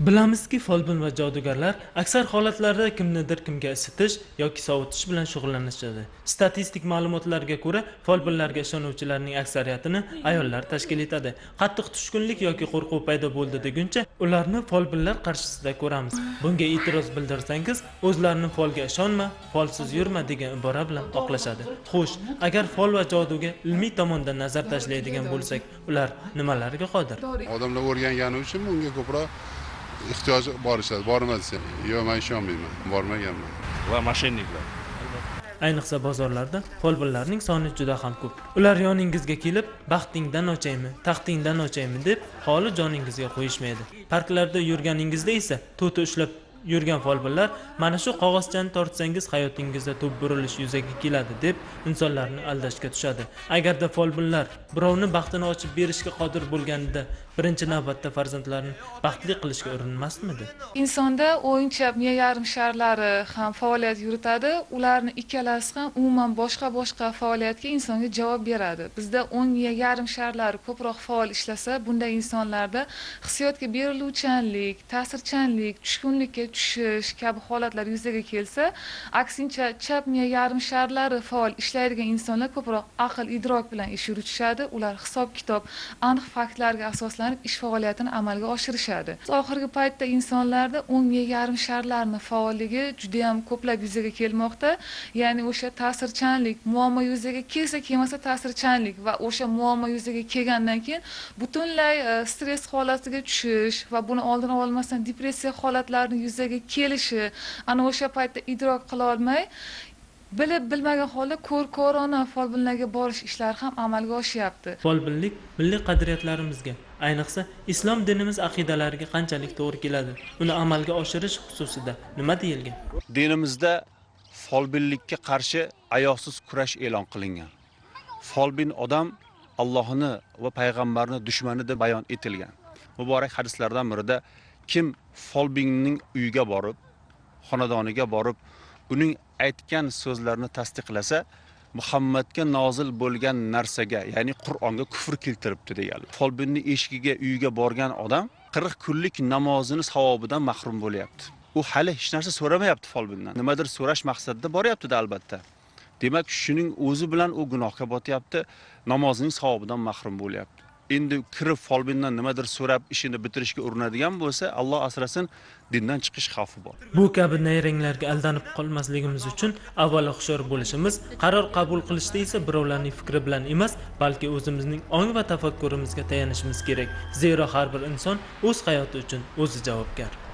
bilamizki folbin va jodugarlar aksar holatlarda kimnidir kimga isitish yoki sovutish bilan shug'ullanishadi. Statistik ma'lumotlarga ko'ra folbinlarga ishonuvchilarning aksariyatini ayollar tashkil etadi. Qattiq tushkunlik yoki qo'rquv paydo bo'ldi deguncha ularni folbinlar qarshisida ko'ramiz. Bunga e'tiroz bildirsangiz o'zlarini folga ishonma folsiz yurma degan ibora bilan oqlashadi. Xo'sh agar fol va joduga ilmiy tomondan nazar tashlaydigan bo'lsak ular nimalarga qodir? Odamlar o'rgangani uchun bunga ko'proq ehtiyoj borishadi borma desam yo'q man ishonmayman bormaganman. Va moshenniklar ayniqsa bozorlarda folbinlarning soni juda ham ko'p. Ular yoningizga kelib baxtingdan ochaymi taxtingdan ochaymi deb holi joningizga qo'yishmaydi. Parklarda yurganingizda esa to'ti ushlab yurgan folbinlar mana shu qog'ozchani tortsangiz hayotingizda tub burilish yuzaga keladi deb insonlarni aldashga tushadi. Agarda folbinlar birovni baxtini ochib berishga qodir bo'lganida birinchi navbatda farzandlarini baxtli qilishga urinmasmidi? Insonda o'yincha miya yarim sharlari ham faoliyat yuritadi. Ularni ikkalasi ham umuman boshqa boshqa faoliyatga insonga javob beradi. Bizda o'ng miya yarim sharlari ko'proq faol ishlasa bunday insonlarda hissiyotga beriluvchanlik ta'sirchanlik tushkunlikka tushish kabi holatlar yuzaga kelsa aksincha chap miya yarim sharlari faol ishlaydigan insonlar ko'proq aql idrok bilan ish yuritishadi ular hisob kitob aniq faktlarga asoslanib ish faoliyatini amalga oshirishadi. Oxirgi paytda insonlarda o'ng miya yarim sharlarini faolligi judayam ko'plab yuzaga kelmoqda. Ya'ni o'sha ta'sirchanlik muammo yuzaga kelsa kelmasa ta'sirchanlik va o'sha muammo yuzaga kelgandan keyin butunlay e, stress holatiga tushish va buni oldini olmasdan depressiya holatlarini yuzaga kelishi ana o'sha paytda idrok qila olmay bilib bilmagan holda ko'r ko'rona folbinlarga borish ishlari ham amalga oshyapti. Folbinlik milliy qadriyatlarimizga ayniqsa islom dinimiz aqidalariga qanchalik to'g'ri keladi? Uni amalga oshirish xususida nima deyilgan? Dinimizda folbinlikka qarshi ayovsiz kurash e'lon qilingan. Folbin odam Allohni va payg'ambarni dushmani deb bayon etilgan. Muborak hadislardan birida kim folbinning uyiga borib xonadoniga borib uning aytgan so'zlarini tasdiqlasa muhammadga nozil bo'lgan narsaga ya'ni qur'onga kufr keltiribdi deganlar. Folbinni eshigiga uyiga borgan odam 40 kunlik namozini savobidan mahrum bo'lyapti. U hali hech narsa so'ramayapti folbindan. Nimadir so'rash maqsadida boryaptida albatta. Demak shuning o'zi bilan u gunohga botyapti namozining savobidan mahrum bo'lyapti. Endi kirib folbindan nimadir so'rab ishini bitirishga urinadigan bo'lsa alloh asrasin dindan chiqish xavfi bor. Bu kabi nayranglarga aldanib qolmasligimiz uchun avvalo hushyor bo'lishimiz qaror qabul qilishda esa birovlarning fikri bilan emas balki o'zimizning ong va tafakkurimizga tayanishimiz kerak. Zero har bir inson o'z hayoti uchun o'zi javobgar.